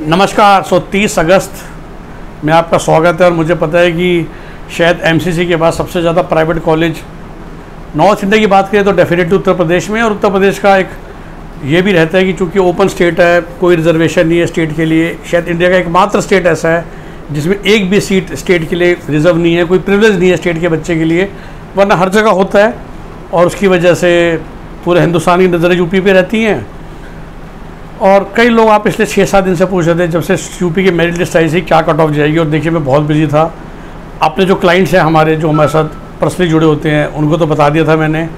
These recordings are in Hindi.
नमस्कार, सो तीस अगस्त में आपका स्वागत है और मुझे पता है कि शायद एमसीसी के बाद सबसे ज़्यादा प्राइवेट कॉलेज नॉर्थ इंडिया की बात करें तो डेफिनेटली उत्तर प्रदेश में और उत्तर प्रदेश का एक ये भी रहता है कि चूँकि ओपन स्टेट है, कोई रिजर्वेशन नहीं है स्टेट के लिए। शायद इंडिया का एकमात्र स्टेट ऐसा है जिसमें एक भी सीट स्टेट के लिए रिज़र्व नहीं है, कोई प्रिवलेज नहीं है स्टेट के बच्चे के लिए, वरना हर जगह होता है। और उसकी वजह से पूरे हिंदुस्तान की नज़रें यूपी पे रहती हैं। और कई लोग आप पिछले छः सात दिन से पूछ रहे थे, जब से यूपी की मेरिट लिस्ट आई थी, क्या कट ऑफ़ जाएगी? और देखिए, मैं बहुत बिज़ी था। अपने जो क्लाइंट्स हैं हमारे, जो हमारे साथ पर्सनली जुड़े होते हैं, उनको तो बता दिया था मैंने।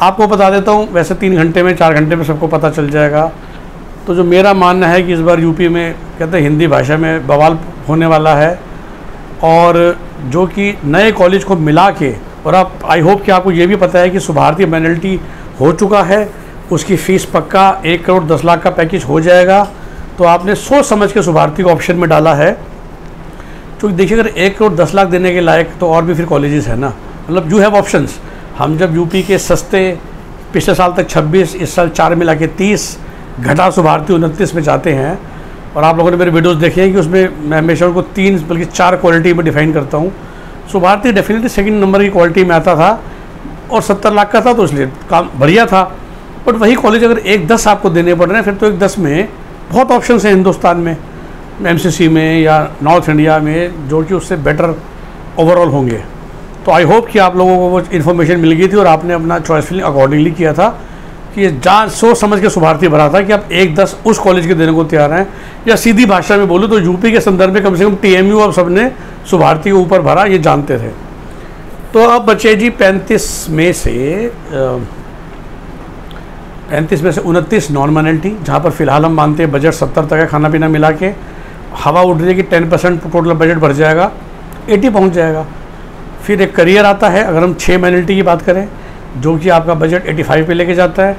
आपको बता देता हूँ, वैसे तीन घंटे में, चार घंटे में सबको पता चल जाएगा। तो जो मेरा मानना है कि इस बार यूपी में, कहते हैं, हिंदी भाषा में बवाल होने वाला है, और जो कि नए कॉलेज को मिला के, और आप आई होप कि आपको ये भी पता है कि सुभारती पेनल्टी हो चुका है उसकी फ़ीस पक्का एक करोड़ दस लाख का पैकेज हो जाएगा। तो आपने सोच समझ के सुभारती को ऑप्शन में डाला है। क्योंकि देखिए, अगर एक करोड़ दस लाख देने के लायक तो और भी फिर कॉलेजेस है ना। मतलब यू हैव ऑप्शंस हम जब यूपी के सस्ते पिछले साल तक 26 इस साल चार मिला के 30 घटा सुभारती उनतीस में जाते हैं। और आप लोगों ने मेरे वीडियोस देखे हैं कि उसमें मैं हमेशा उनको तीन बल्कि चार क्वालिटी में डिफाइन करता हूँ। सुभारती डेफिनेटली सेकंड नंबर की क्वालिटी में आता था और सत्तर लाख का था तो इसलिए काम बढ़िया था। बट वही कॉलेज अगर एक दस आपको देने पड़ रहे हैं, फिर तो एक दस में बहुत ऑप्शन हैं हिंदुस्तान में एमसीसी में या नॉर्थ इंडिया में, जो कि उससे बेटर ओवरऑल होंगे। तो आई होप कि आप लोगों को वो इन्फॉर्मेशन मिल गई थी और आपने अपना चॉइस अकॉर्डिंगली किया था कि जान, सोच समझ के सुभारती भरा था कि आप एक दस उस कॉलेज के देने को तैयार हैं। या सीधी भाषा में बोलूँ तो यूपी के संदर्भ में कम से कम टी एम यू अब सबने सुभारती के ऊपर भरा, ये जानते थे। तो अब बचे जी पैंतीस में से पैंतीस में से उनतीस नॉन माइनॉरिटी जहाँ पर फ़िलहाल हम मानते हैं बजट सत्तर तक है खाना पीना मिला के। हवा है कि टेन परसेंट टोटल बजट बढ़ जाएगा एटी पहुँच जाएगा। फिर एक करियर आता है, अगर हम छः माइनॉरिटी की बात करें, जो कि आपका बजट एटी फाइव पर लेके जाता है।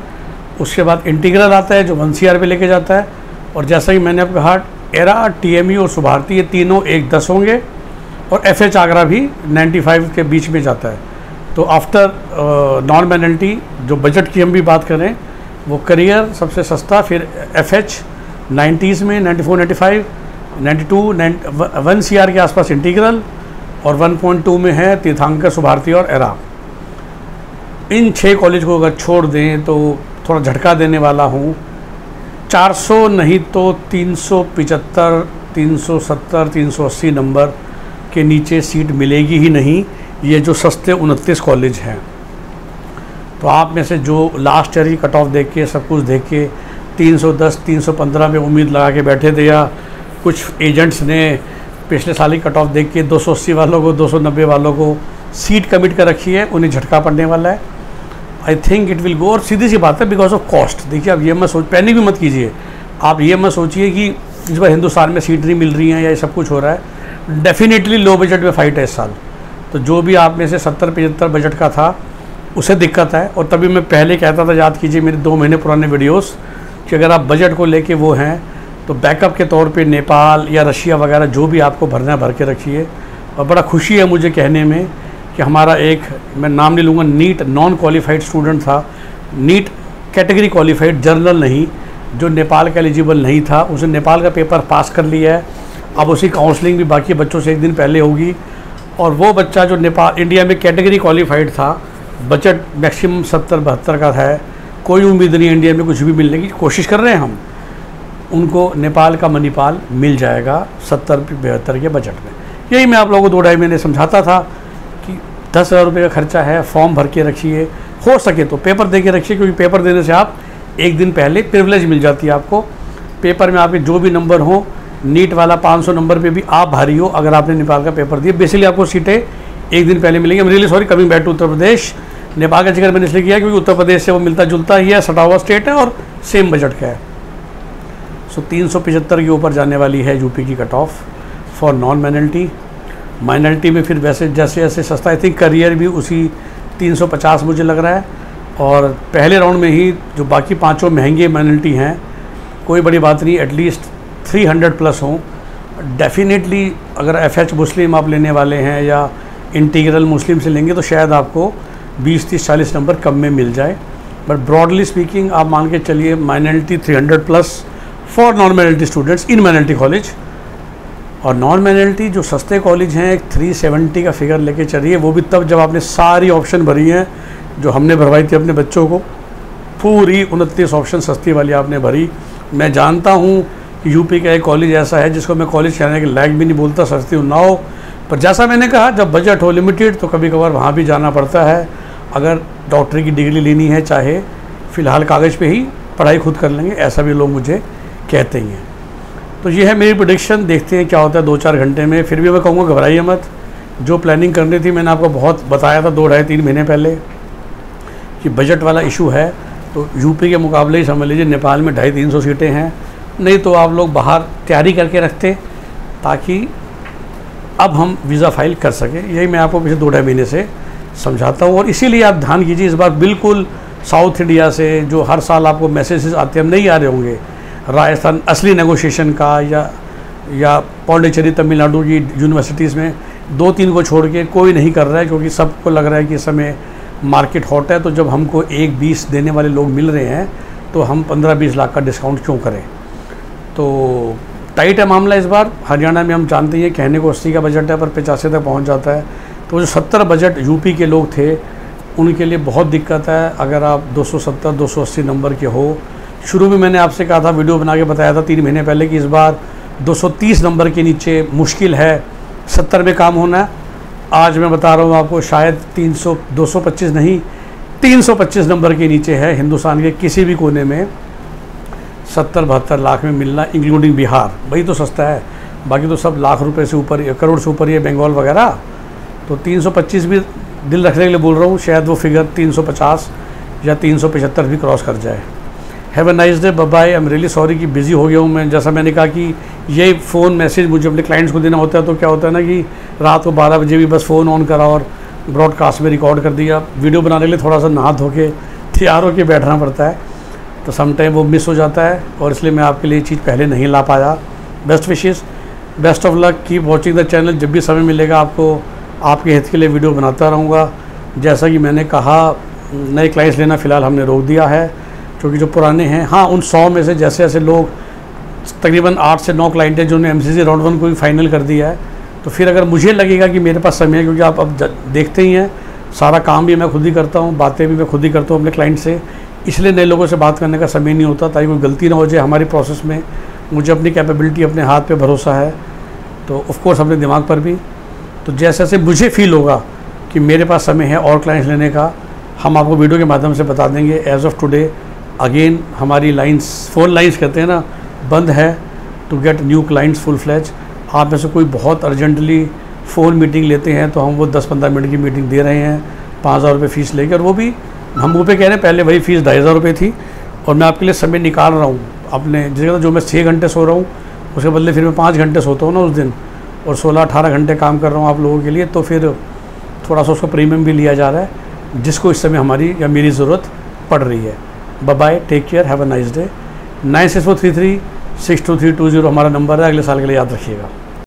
उसके बाद इंटीग्रल आता है, जो वन सी आर पे लेके जाता है। और जैसा कि मैंने आपको कहा एरा टीएमई और सुभारती ये तीनों एक दस होंगे और एफ़ एच आगरा भी 95 के बीच में जाता है। तो आफ्टर नॉन माइनॉरिटी जो बजट की हम भी बात करें वो करियर सबसे सस्ता फिर एफ़ एच नाइन्टीज़ में 94, 95, 92, वन सीआर के आसपास इंटीग्रल और 1.2 में है तीर्थांकर सुभारती और एरा। इन छः कॉलेज को अगर छोड़ दें तो थोड़ा झटका देने वाला हूँ। 400 नहीं तो तीन सौ पिचहत्तर तीन सौ सत्तर तीन सौ अस्सी नंबर के नीचे सीट मिलेगी ही नहीं। ये जो सस्ते उनतीस कॉलेज हैं। तो आप में से जो लास्ट ईयर की कट ऑफ़ देख के, सब कुछ देख के 310 315 में उम्मीद लगा के बैठे थे या कुछ एजेंट्स ने पिछले साल की कट ऑफ़ देख के 280 वालों को 290 वालों को सीट कमिट कर रखी है, उन्हें झटका पड़ने वाला है। I think it will go और सीधी सी बात है बिकॉज़ ऑफ़ कॉस्ट देखिए आप ये मत सोच पैनिक भी मत कीजिए। आप ये मत सोचिए कि इस बार हिंदुस्तान में सीट नहीं मिल रही हैं या ये सब कुछ हो रहा है। डेफिनेटली लो बजट में फाइट है इस साल। तो जो भी आप में से सत्तर, पचहत्तर बजट का था उसे दिक्कत है और तभी मैं पहले कहता था, याद कीजिए मेरे दो महीने पुराने वीडियोस कि अगर आप बजट को लेके वो हैं तो बैकअप के तौर पे नेपाल या रशिया वगैरह जो भी आपको भरना भर के रखिए। और बड़ा खुशी है मुझे कहने में कि हमारा एक, मैं नाम नहीं लूँगा, नीट नॉन क्वालिफाइड स्टूडेंट था। नीट कैटेगरी क्वालिफाइड जर्नल नहीं, जो नेपाल का एलिजिबल नहीं था। उसने नेपाल का पेपर पास कर लिया है। अब उसी काउंसलिंग भी बाकी बच्चों से एक दिन पहले होगी। और वो बच्चा जो नेपाल इंडिया में कैटेगरी क्वालिफाइड था बजट मैक्सिमम सत्तर, बहत्तर का है। कोई उम्मीद नहीं इंडिया में कुछ भी मिलने की। कोशिश कर रहे हैं हम। उनको नेपाल का मणिपाल मिल जाएगा सत्तर, बहत्तर के बजट में। यही मैं आप लोगों को दो ढाई महीने समझाता था कि दस हज़ार रुपये का खर्चा है, फॉर्म भर के रखिए। हो सके तो पेपर दे के रखिए, क्योंकि पेपर देने से आप एक दिन पहले प्रिवलेज मिल जाती है आपको। पेपर में आपके जो भी नंबर हो नीट वाला 500 नंबर पे भी आप भारी हो, अगर आपने नेपाल का पेपर दिया। बेसिकली आपको सीटें एक दिन पहले मिलेंगी। Really sorry coming back to Uttar Pradesh Nepal का ज़िक्र मैंने इसलिए किया क्योंकि उत्तर प्रदेश से वो मिलता जुलता ही है सटा हुआ स्टेट है और सेम बजट का है। सो तीन सौ पिचहत्तर के ऊपर जाने वाली है यूपी की cut off for non minority minority में फिर वैसे जैसे जैसे सस्ता आई थिंक करियर भी उसी 350 मुझे लग रहा है। और पहले राउंड में ही जो बाकी पाँचों महँगे माइनॉरिटी हैं, कोई बड़ी बात नहीं एटलीस्ट 300 प्लस हों। डेफिनेटली अगर एफ़ एच मुस्लिम आप लेने वाले हैं या इंटीग्रल मुस्लिम से लेंगे तो शायद आपको 20 तीस, चालीस नंबर कम में मिल जाए। बट ब्रॉडली स्पीकिंग आप मान के चलिए minority 300 plus for non minority students in minority college और नॉन माइनॉरिटी जो सस्ते कॉलेज हैं, एक थ्री सेवेंटी का फिगर लेके चलिए, वो भी तब जब आपने सारी ऑप्शन भरी हैं, जो हमने भरवाई थी अपने बच्चों को। पूरी उनतीस ऑप्शन सस्ती वाली आपने भरी। मैं जानता हूँ यूपी का एक कॉलेज ऐसा है जिसको मैं कॉलेज कहने के लायक भी नहीं बोलता, सस्ती हो। पर जैसा मैंने कहा, जब बजट हो लिमिटेड तो कभी कभार वहाँ भी जाना पड़ता है। अगर डॉक्टरी की डिग्री लेनी है, चाहे फ़िलहाल कागज़ पे ही पढ़ाई खुद कर लेंगे, ऐसा भी लोग मुझे कहते ही हैं। तो ये है मेरी प्रोडिक्शन देखते हैं क्या होता है दो चार घंटे में। फिर भी मैं कहूँगा, घबराइए मत। जो प्लानिंग करनी थी, मैंने आपको बहुत बताया था दो ढाई तीन महीने पहले कि बजट वाला इशू है। तो यूपी के मुकाबले ही समझ लीजिए, नेपाल में ढाई तीन सौ सीटें हैं। नहीं तो आप लोग बाहर तैयारी करके रखते, ताकि अब हम वीज़ा फ़ाइल कर सकें। यही मैं आपको पिछले दो ढाई महीने से समझाता हूँ। और इसीलिए आप ध्यान कीजिए, इस बार बिल्कुल साउथ इंडिया से जो हर साल आपको मैसेजेस आते हैं नहीं आ रहे होंगे। राजस्थान असली नेगोशिएशन का या या पौंडीचेरी तमिलनाडु की यूनिवर्सिटीज़ में दो तीन को छोड़ के कोई नहीं कर रहा है, क्योंकि सबको लग रहा है कि इस समय मार्केट हॉट है। तो जब हमको एक बीस देने वाले लोग मिल रहे हैं तो हम पंद्रह बीस लाख का डिस्काउंट क्यों करें? तो टाइट है मामला इस बार। हरियाणा में हम जानते हैं कहने को अस्सी का बजट है, पर पचासी तक पहुँच जाता है। तो जो सत्तर बजट यूपी के लोग थे, उनके लिए बहुत दिक्कत है। अगर आप 270 280 नंबर के हो, शुरू में मैंने आपसे कहा था, वीडियो बना के बताया था तीन महीने पहले कि इस बार 230 नंबर के नीचे मुश्किल है। सत्तर में काम होना है। आज मैं बता रहा हूँ आपको, शायद 300 225 नहीं 325 नंबर के नीचे है हिंदुस्तान के किसी भी कोने में। सत्तर बहत्तर लाख में मिलना इंक्लूडिंग बिहार। वही तो सस्ता है। बाकी तो सब लाख रुपए से ऊपर करोड़ से ऊपर ही है बंगाल वगैरह। तो 325 भी दिल रखने के लिए बोल रहा हूँ, शायद वो फिगर 350 या 375 भी क्रॉस कर जाए। Have a nice day bye I am really sorry कि बिज़ी हो गया हूँ मैं। जैसा मैंने कहा कि ये फ़ोन मैसेज मुझे अपने क्लाइंट्स को देना होता है तो क्या होता है ना कि रात को बारह बजे भी बस फ़ोन ऑन करा और ब्रॉडकास्ट में रिकॉर्ड कर दिया। वीडियो बनाने के लिए थोड़ा सा नहा धो के तैयार होकर बैठना पड़ता है। तो समटाइम वो मिस हो जाता है और इसलिए मैं आपके लिए चीज़ पहले नहीं ला पाया। Best wishes best of luck keep watching the channel जब भी समय मिलेगा आपको, आपके हित के लिए वीडियो बनाता रहूँगा। जैसा कि मैंने कहा, नए क्लाइंट्स लेना फ़िलहाल हमने रोक दिया है, क्योंकि जो पुराने हैं हाँ उन सौ में से जैसे जैसे लोग, तकरीबन आठ से नौ क्लाइंट हैं जिन्होंने एम राउंड वन को भी फाइनल कर दिया है। तो फिर अगर मुझे लगेगा कि मेरे पास समय है, क्योंकि आप अब देखते ही हैं, सारा काम भी मैं खुद ही करता हूँ, बातें भी मैं खुद ही करता हूँ अपने क्लाइंट से इसलिए नए लोगों से बात करने का समय नहीं होता, ताकि कोई गलती ना हो जाए हमारी प्रोसेस में। मुझे अपनी कैपेबिलिटी अपने हाथ पे भरोसा है तो ऑफ़ कोर्स अपने दिमाग पर भी। तो जैसे जैसे मुझे फील होगा कि मेरे पास समय है और क्लाइंट्स लेने का, हम आपको वीडियो के माध्यम से बता देंगे। एज ऑफ़ टुडे अगेन हमारी लाइंस फ़ोन लाइंस कहते हैं ना, बंद है to get new clients full फ्लैच आप में से कोई बहुत अर्जेंटली फ़ोन मीटिंग लेते हैं तो हम वो 10-15 मिनट की मीटिंग दे रहे हैं, पाँच हज़ार रुपये फ़ीस लेकर वो भी हम वो पे कह रहे हैं, पहले वही फ़ीस ढाई हज़ार रुपये थी, और मैं आपके लिए समय निकाल रहा हूँ। अपने जगह जो मैं छः घंटे सो रहा हूँ, उसके बदले फिर मैं पाँच घंटे सोता हूँ ना उस दिन, और सोलह अठारह घंटे काम कर रहा हूँ आप लोगों के लिए तो फिर थोड़ा सा उसका प्रीमियम भी लिया जा रहा है, जिसको इस समय हमारी या मेरी ज़रूरत पड़ रही है। Bye take care have a nice day nine six four three three, six two three two zero हमारा नंबर है, अगले साल के लिए याद रखिएगा।